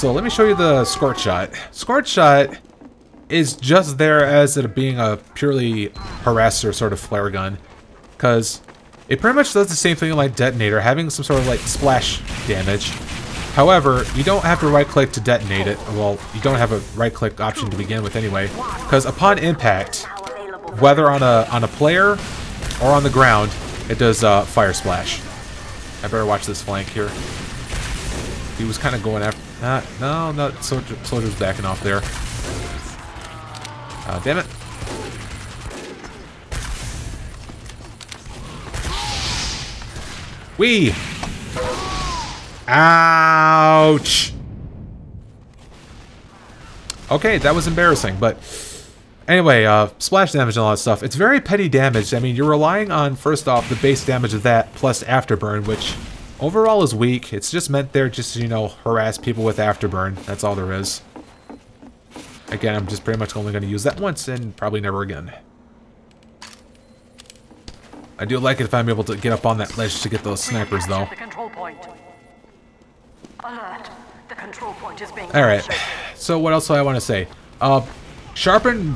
So let me show you the Scorch Shot. Scorch Shot is just there as it being a purely harasser sort of flare gun. Because it pretty much does the same thing like Detonator, having some sort of like splash damage. However, you don't have to right-click to detonate it. Well, you don't have a right-click option to begin with anyway. Because upon impact, whether on a on a player or on the ground, it does uh, fire splash. I better watch this flank here. He was kind of going after... No, no, soldier, soldier's backing off there. Uh, damn it. Wee! Ouch! Okay, that was embarrassing, but... Anyway, uh, splash damage and all that stuff. It's very petty damage. I mean, you're relying on, first off, the base damage of that plus afterburn, which overall is weak. It's just meant there just to, you know, harass people with afterburn. That's all there is. Again, I'm just pretty much only going to use that once and probably never again. I do like it if I'm able to get up on that ledge to get those snipers, though. Alright, so what else do I want to say? Uh, sharpened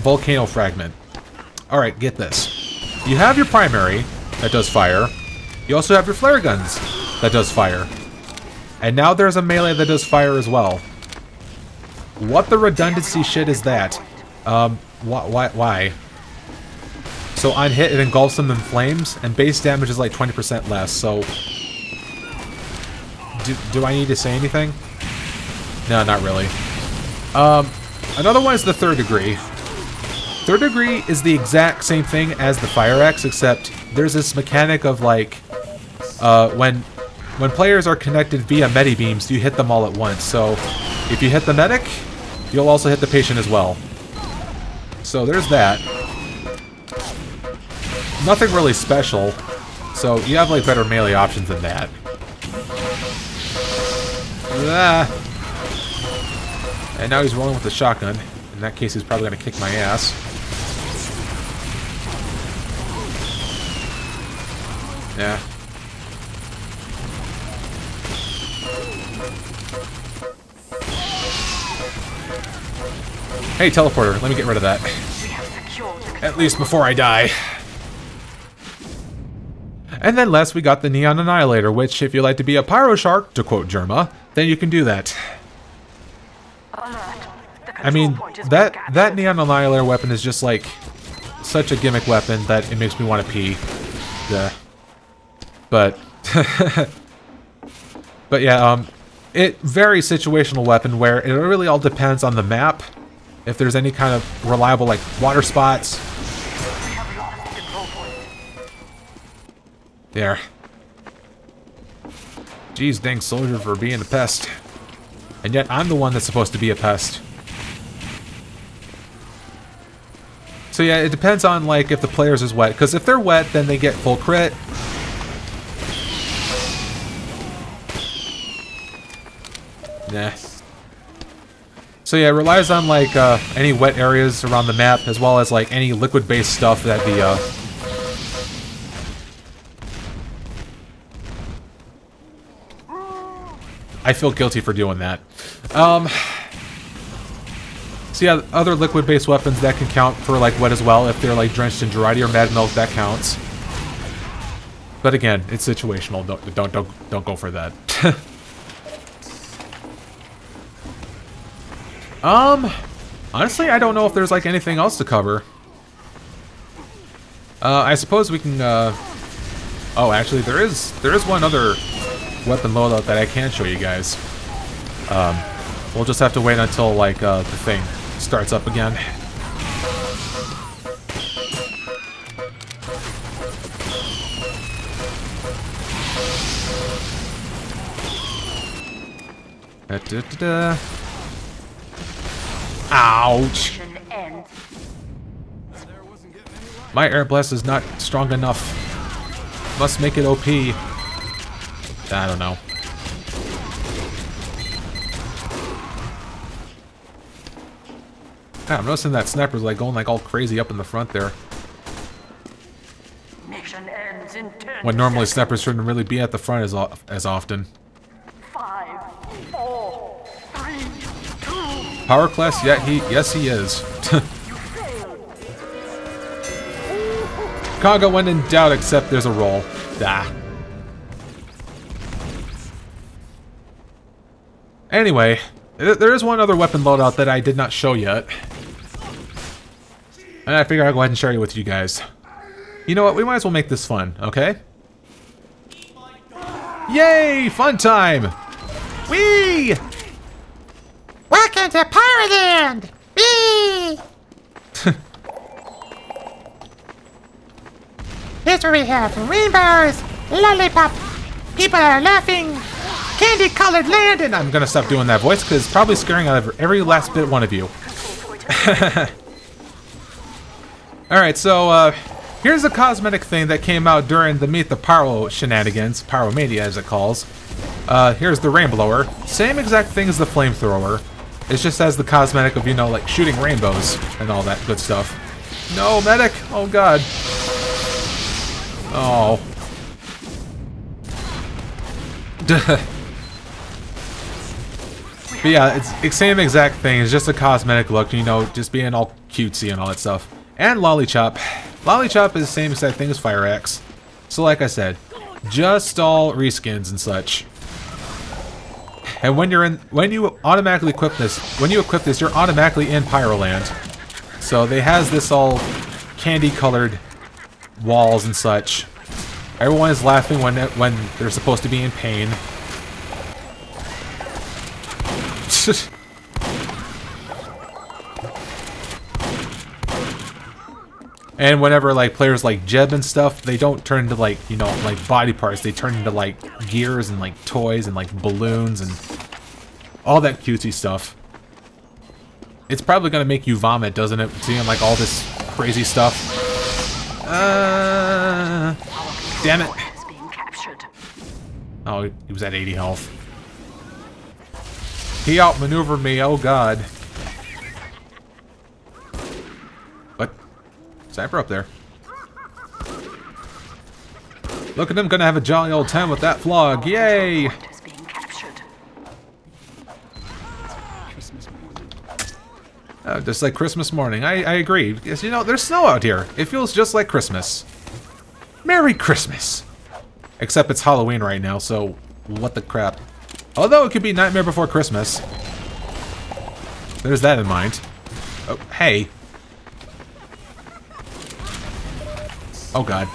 volcano fragment. Alright, get this. You have your primary, that does fire. You also have your flare guns, that does fire. And now there's a melee that does fire as well. What the redundancy shit is that? Um, wh why? why? So on hit, it engulfs them in flames, and base damage is like 20% less, so... Do, do I need to say anything? No, not really. Um, another one is the third degree. Third degree is the exact same thing as the Fire axe, except there's this mechanic of like, uh, when when players are connected via medi beams, you hit them all at once. So if you hit the medic, you'll also hit the patient as well. So there's that. Nothing really special. So you have like better melee options than that. Ah. And now he's rolling with the shotgun. In that case, he's probably going to kick my ass. Yeah, Hey, teleporter, let me get rid of that. At least before I die. And then last we got the Neon Annihilator, which if you like to be a Pyro Shark, to quote Jerma, then you can do that. I mean, that, that Neon Annihilator weapon is just like such a gimmick weapon that it makes me want to pee. But, but yeah, um, it very situational weapon where it really all depends on the map if there's any kind of reliable, like, water spots. There. Jeez, dang soldier for being a pest. And yet I'm the one that's supposed to be a pest. So yeah, it depends on like if the players is wet. Because if they're wet, then they get full crit. Yeah, it relies on like uh, any wet areas around the map, as well as like any liquid-based stuff that the uh, I feel guilty for doing that. Um, so yeah, other liquid-based weapons that can count for like wet as well. If they're like drenched in Jarate or Mad Milk, that counts. But again, it's situational. Don't don't don't, don't go for that. Um, honestly, I don't know if there's like anything else to cover. Uh, I suppose we can, uh, oh, actually, there is, there is one other weapon loadout that I can show you guys. Um, we'll just have to wait until, like, uh, the thing starts up again. Da -da -da Ouch. My air blast is not strong enough. Must make it OP. I don't know. Ah, I'm noticing that sniper's like going like all crazy up in the front there. When normally snipers shouldn't really be at the front as, as often. Power class, yeah, he, yes he is. Kaga when in doubt, except there's a roll. Ah. Anyway, there is one other weapon loadout that I did not show yet. And I figure I'll go ahead and share it with you guys. You know what, we might as well make this fun, okay? Yay! Fun time! Whee! Welcome to Pyroland! Whee! Here's what we have. Rainbows, lollipop, people are laughing, candy-colored land, and I'm gonna stop doing that voice because it's probably scaring every last bit one of you. Alright, so, uh, here's a cosmetic thing that came out during the Meet the Pyro shenanigans, Pyromania as it calls. Uh, here's the Rainblower. Same exact thing as the Flamethrower. It just has the cosmetic of, you know, like shooting rainbows and all that good stuff. No, medic! Oh god. Oh. but yeah, it's the same exact thing. It's just a cosmetic look, you know, just being all cutesy and all that stuff. And Lollichop. Lollichop is the same exact thing as Fire Axe. So like I said, just all reskins and such. And when you're in, when you automatically equip this, when you equip this, you're automatically in Pyroland. So they has this all candy-colored walls and such. Everyone is laughing when when they're supposed to be in pain. and whenever like players like gib and stuff, they don't turn into like, you know, like body parts. They turn into like gears and like toys and like balloons and all that cutesy stuff. It's probably gonna make you vomit, doesn't it? Seeing like all this crazy stuff. Uh, damn it. Oh, he was at 80 health. He outmaneuvered me, oh god. What? Sniper up there. Look at him, gonna have a jolly old time with that flog. Yay! Uh, just like Christmas morning. I, I agree. Because, you know, there's snow out here. It feels just like Christmas. Merry Christmas! Except it's Halloween right now, so what the crap. Although it could be Nightmare Before Christmas. There's that in mind. Oh, hey. Oh god.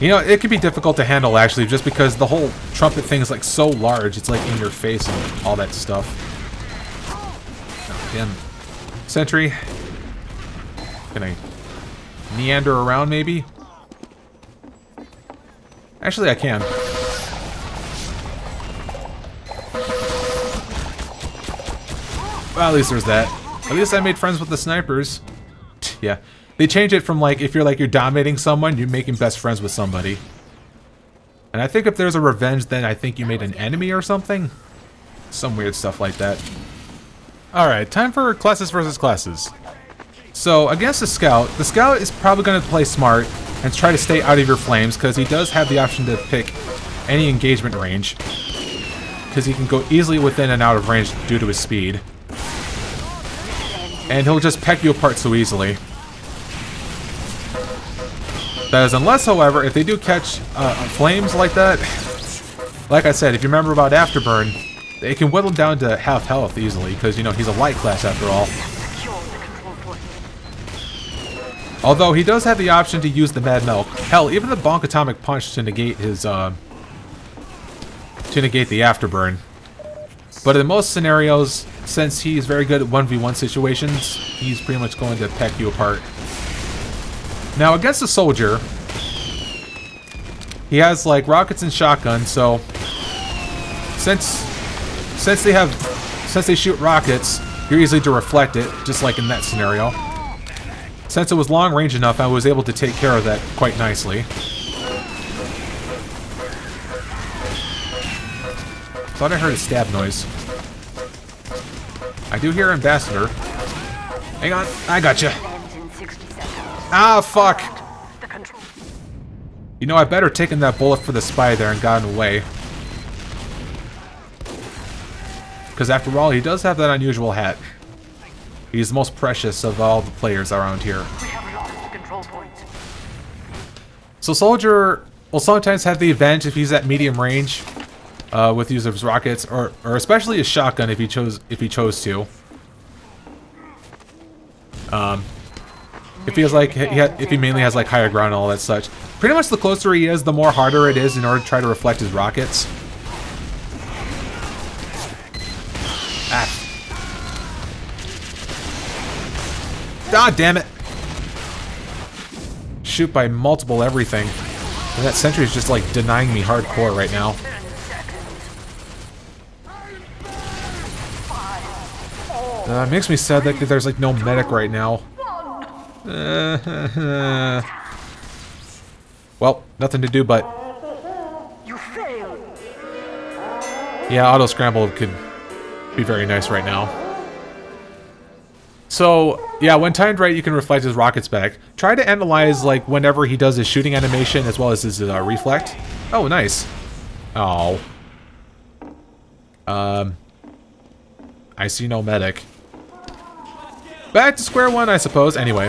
You know, it can be difficult to handle actually, just because the whole trumpet thing is like so large, it's like in your face and all that stuff. Sentry. Can I meander around, maybe? Actually, I can. Well, at least there's that. At least I made friends with the snipers. yeah. They change it from, like, if you're, like, you're dominating someone, you're making best friends with somebody. And I think if there's a revenge, then I think you made an enemy or something. Some weird stuff like that. Alright, time for classes versus classes. So, against the Scout, the Scout is probably going to play smart and try to stay out of your flames, because he does have the option to pick any engagement range. Because he can go easily within and out of range due to his speed. And he'll just peck you apart so easily. That is, unless, however, if they do catch uh, flames like that, like I said, if you remember about Afterburn, it can whittle him down to half health easily, because, you know, he's a light class after all. Although he does have the option to use the Mad Milk. Hell, even the Bonk Atomic Punch to negate his, uh, to negate the Afterburn. But in most scenarios, since he's very good at 1v1 situations, he's pretty much going to peck you apart. Now, against a soldier, he has, like, rockets and shotguns, so since since they have, since they shoot rockets, you're easy to reflect it, just like in that scenario. Since it was long range enough, I was able to take care of that quite nicely. Thought I heard a stab noise. I do hear Ambassador. Hang on, I got gotcha. You. Ah, fuck! You know, I better taken that bullet for the spy there and gotten away. Because after all, he does have that unusual hat. He's the most precious of all the players around here. We have lost the control point. So Soldier will sometimes have the advantage if he's at medium range uh, with use of his rockets, or, or especially his shotgun if he chose if he chose to. Um, if he has like he ha if he mainly has like higher ground and all that such. Pretty much the closer he is, the more harder it is in order to try to reflect his rockets. Ah, damn it. Shoot by multiple everything. And that sentry is just like denying me hardcore right now. Uh, it makes me sad that there's like no medic right now. Well, nothing to do but... Yeah, auto scramble could be very nice right now. So, yeah, when timed right, you can reflect his rockets back. Try to analyze, like, whenever he does his shooting animation as well as his uh, reflect. Oh, nice. Oh. Um. I see no medic. Back to square one, I suppose. Anyway.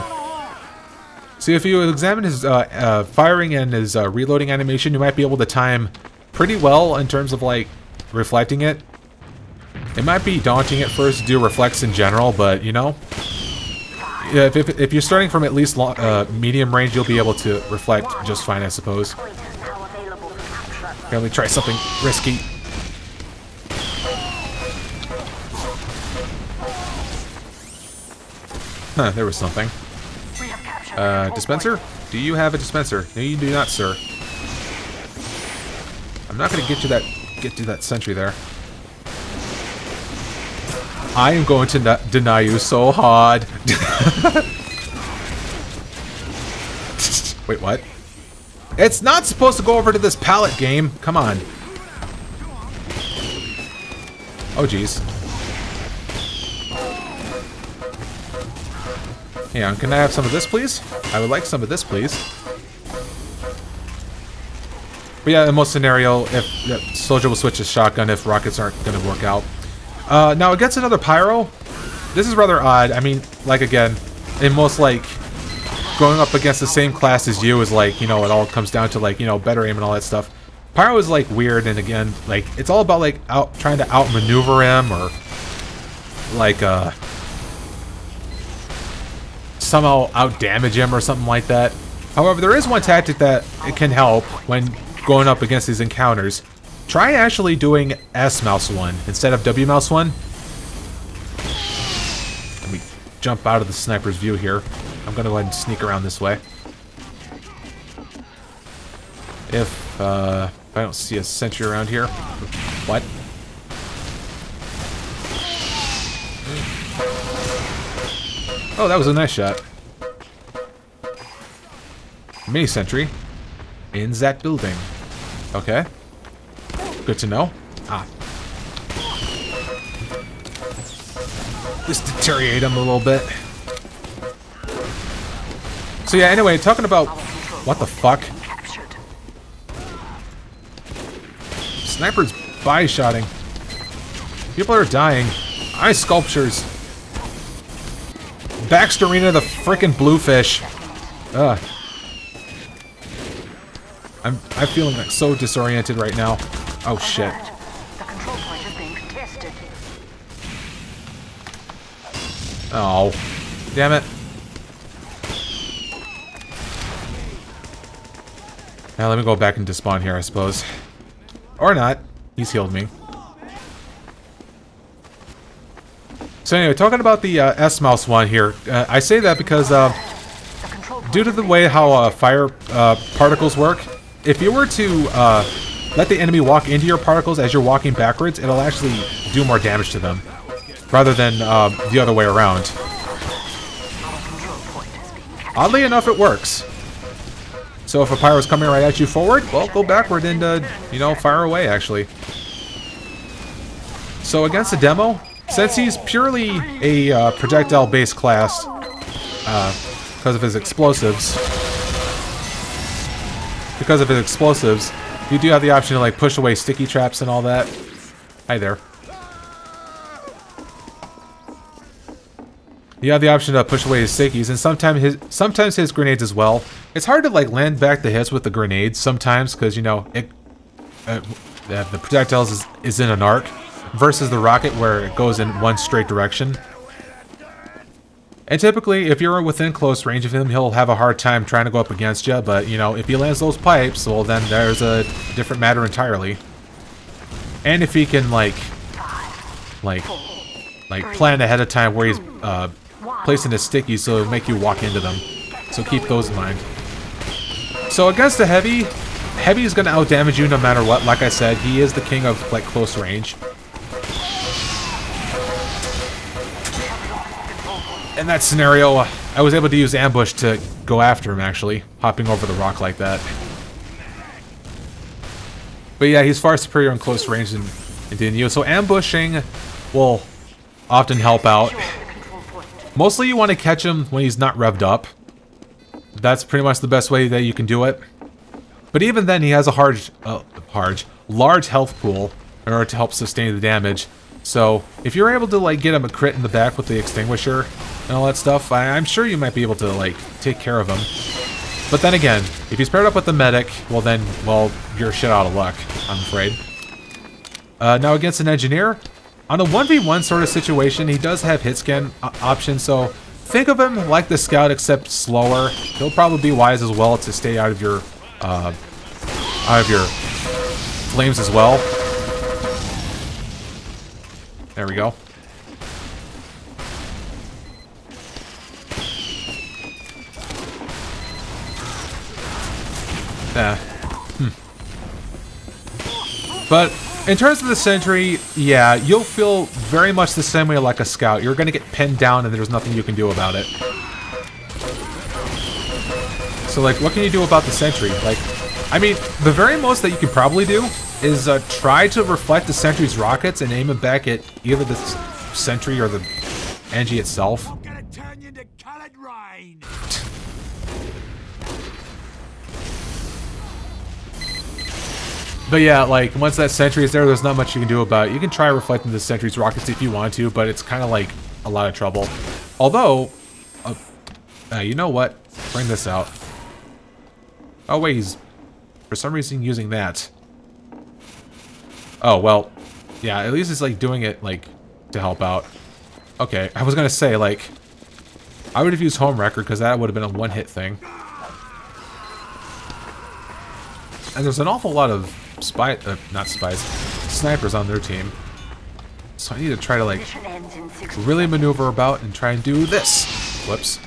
So if you examine his uh, uh, firing and his uh, reloading animation, you might be able to time pretty well in terms of, like, reflecting it. It might be daunting at first to do reflects in general, but, you know, if, if, if you're starting from at least long, uh, medium range, you'll be able to reflect just fine, I suppose. Let me try something risky. Huh, there was something. Uh, dispenser? Do you have a dispenser? No, you do not, sir. I'm not gonna get to that get to that sentry there. I am going to deny you so hard. Wait, what? It's not supposed to go over to this pallet game. Come on. Oh, jeez. Hang on, can I have some of this, please? I would like some of this, please. But yeah, in most scenario, if yeah, Soldier will switch his shotgun if rockets aren't going to work out. Uh, now, against another Pyro, this is rather odd. I mean, like, again, in most, like, going up against the same class as you is, like, you know, it all comes down to, like, you know, better aim and all that stuff. Pyro is, like, weird, and again, like, it's all about, like, out trying to outmaneuver him or, like, uh, somehow outdamage him or something like that. However, there is one tactic that it can help when going up against these encounters. Try actually doing S mouse one instead of W mouse one. Let me jump out of the sniper's view here. I'm gonna go ahead and sneak around this way. If uh, if I don't see a sentry around here, what? Oh, that was a nice shot. Mini sentry in that building. Okay. Good to know. Ah. Just deteriorate him a little bit. So yeah, anyway, talking about... What the fuck? Sniper's by-shotting. People are dying. Ice sculptures. Baxter Arena the frickin' bluefish. Ugh. I'm I'm feeling like so disoriented right now. Oh shit. The control point is being contested. Oh. Damn it. Now let me go back into spawn here, I suppose. Or not. He's healed me. So anyway, talking about the uh, S-Mouse one here, uh, I say that because uh, The control point due to the way how uh, fire uh, particles work, if you were to uh, let the enemy walk into your particles as you're walking backwards, it'll actually do more damage to them, rather than uh, the other way around. Oddly enough, it works. So if a pyro's coming right at you forward, well, go backward and, uh, you know, fire away, actually. So against the demo, since he's purely a uh, projectile-based class, because of his explosives, because of his explosives, you do have the option to like push away sticky traps and all that. Hi there. You have the option to push away his stickies and sometimes his sometimes his grenades as well. It's hard to like land back the hits with the grenades sometimes because you know it uh, the projectiles is, is in an arc versus the rocket where it goes in one straight direction. And typically, if you're within close range of him, he'll have a hard time trying to go up against you. But, you know, if he lands those pipes, well, then there's a different matter entirely. And if he can, like, like, like plan ahead of time where he's uh, placing his stickies so it'll make you walk into them. So keep those in mind. So against the Heavy, Heavy is going to outdamage you no matter what. Like I said, he is the king of, like, close range. In that scenario, I was able to use ambush to go after him, actually, hopping over the rock like that. But yeah, he's far superior in close range than, than you, so ambushing will often help out. Mostly you want to catch him when he's not revved up. That's pretty much the best way that you can do it. But even then, he has a hard, uh, hard, large health pool in order to help sustain the damage. So if you're able to like get him a crit in the back with the extinguisher, and all that stuff, I, am sure you might be able to, like, take care of him. But then again, if he's paired up with the medic, well then, well, you're shit out of luck, I'm afraid. Uh, now against an engineer, on a 1v1 sort of situation, he does have hit scan uh, option, so think of him like the scout except slower. He'll probably be wise as well to stay out of your, uh, out of your flames as well. There we go. Hmm. But in terms of the sentry, yeah, you'll feel very much the same way like a scout. You're going to get pinned down and there's nothing you can do about it. So, like, what can you do about the sentry? Like, I mean, the very most that you can probably do is uh, try to reflect the sentry's rockets and aim it back at either the sentry or the Engi itself. But yeah, like, once that sentry is there, there's not much you can do about it. You can try reflecting the sentry's rockets if you want to, but it's kind of like a lot of trouble. Although, uh, uh, you know what? Bring this out. Oh wait, he's for some reason using that. Oh, well, yeah, at least he's, like doing it like to help out. Okay, I was gonna say like, I would have used home wrecker because that would have been a one-hit thing. And there's an awful lot of spy, uh, not spies, snipers on their team. So I need to try to like really maneuver about and try and do this. Whoops.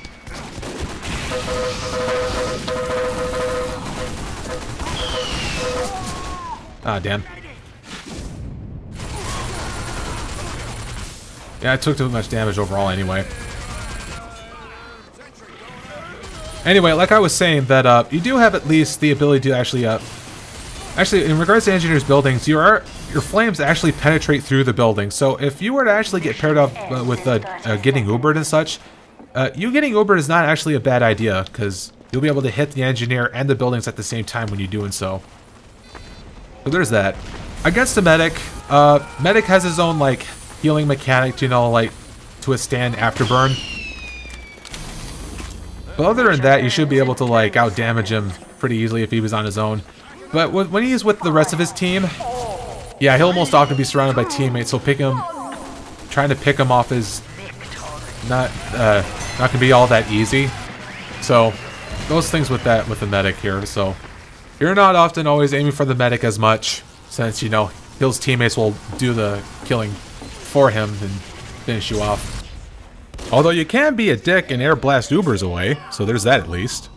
Ah, damn. Yeah, I took too much damage overall anyway. Anyway, like I was saying, that uh, you do have at least the ability to actually uh, Actually, in regards to engineers' buildings, your your flames actually penetrate through the building. So if you were to actually get paired up uh, with uh, uh, getting Ubered and such, uh, you getting Ubered is not actually a bad idea because you'll be able to hit the engineer and the buildings at the same time when you're doing so. So there's that. Against the medic, uh, medic has his own like healing mechanic, you know, like to withstand afterburn. But other than that, you should be able to like out damage him pretty easily if he was on his own. But when he's with the rest of his team, yeah, he'll most often be surrounded by teammates, so pick him, trying to pick him off is not, uh, not gonna be all that easy. So, those things with that, with the medic here, so you're not often always aiming for the medic as much, since, you know, his teammates will do the killing for him and finish you off. Although you can be a dick and air blast Ubers away, so there's that at least.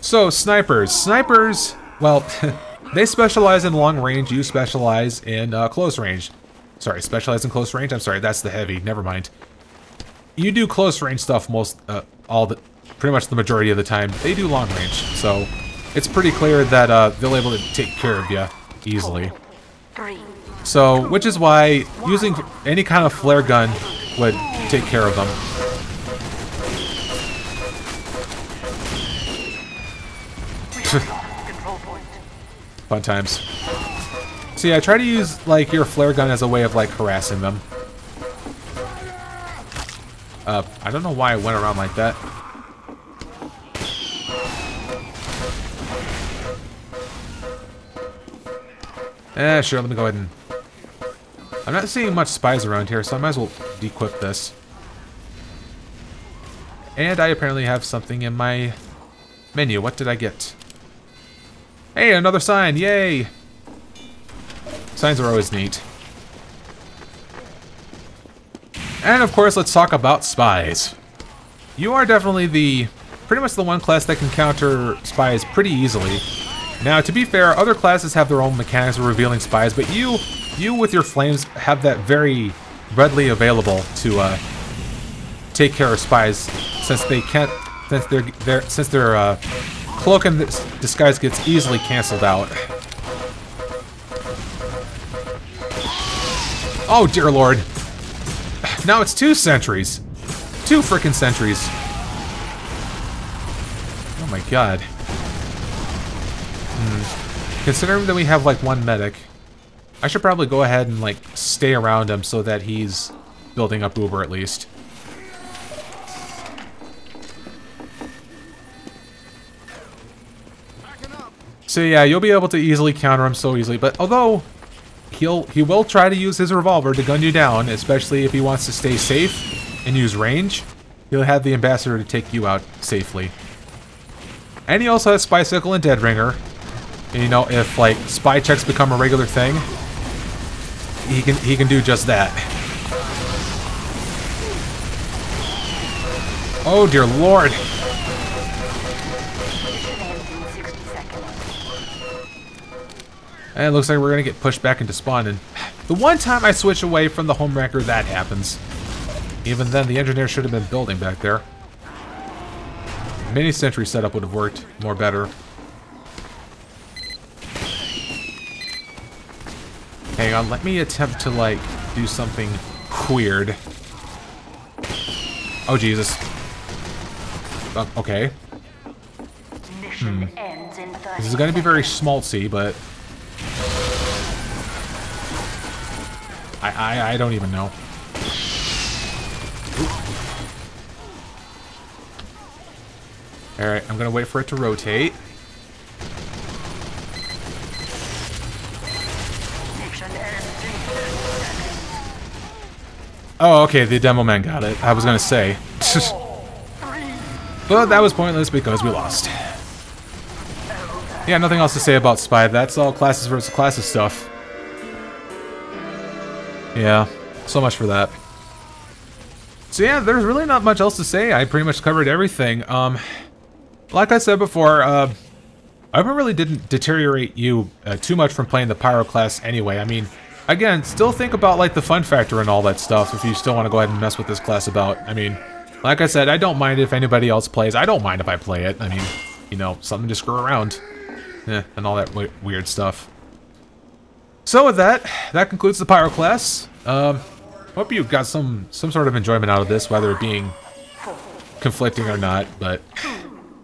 So, snipers. Snipers well, they specialize in long range, you specialize in uh, close range. Sorry, specialize in close range? I'm sorry, that's the heavy, never mind. You do close range stuff most, uh, all the, pretty much the majority of the time. They do long range, so it's pretty clear that uh, they'll be able to take care of you easily. So, which is why using any kind of flare gun would take care of them. Fun times. So yeah, try to use like your flare gun as a way of like harassing them. Uh, I don't know why I went around like that. Eh, sure, let me go ahead and... I'm not seeing much spies around here, so I might as well dequip this. And I apparently have something in my menu. What did I get? Hey, another sign! Yay! Signs are always neat. And of course, let's talk about spies. You are definitely the pretty much the one class that can counter spies pretty easily. Now, to be fair, other classes have their own mechanics of revealing spies, but you, you with your flames have that very readily available to uh, take care of spies, since they can't, since they're since their uh, cloak and disguise gets easily canceled out. Oh dear lord! Now it's two sentries, two freaking sentries. Oh my god. Hmm. Considering that we have like one medic, I should probably go ahead and like stay around him so that he's building up Uber at least. So yeah, you'll be able to easily counter him so easily, but although he'll he will try to use his revolver to gun you down, especially if he wants to stay safe and use range, he'll have the ambassador to take you out safely. And he also has Spycicle and Deadringer, you know, if like spy checks become a regular thing, he can he can do just that. Oh dear lord. And it looks like we're gonna get pushed back into spawn and the one time I switch away from the home wrecker that happens. Even then the engineer should have been building back there. Mini sentry setup would have worked more better. Hang on, let me attempt to, like, do something weird. Oh, Jesus. Uh, okay. Hmm. This is going to be very schmaltzy, but... I, I, I don't even know. Alright, I'm to wait for it to rotate. Oh, okay, the demo man got it. I was gonna say. but that was pointless because we lost. Yeah, nothing else to say about Spy. That's all classes versus classes stuff. Yeah, so much for that. So yeah, there's really not much else to say. I pretty much covered everything. Um, like I said before, uh, I really didn't deteriorate you uh, too much from playing the Pyro class anyway. I mean, Again, still think about like the fun factor and all that stuff if you still want to go ahead and mess with this class about. I mean, like I said, I don't mind if anybody else plays. I don't mind if I play it. I mean, you know, something to screw around. Eh, and all that weird stuff. So with that, that concludes the Pyro class. Um, hope you got some some sort of enjoyment out of this, whether it being conflicting or not. But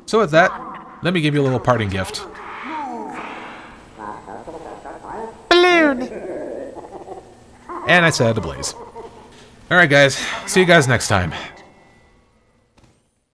so with that, let me give you a little parting gift. Balloon. And I set it blaze. Alright guys, see you guys next time.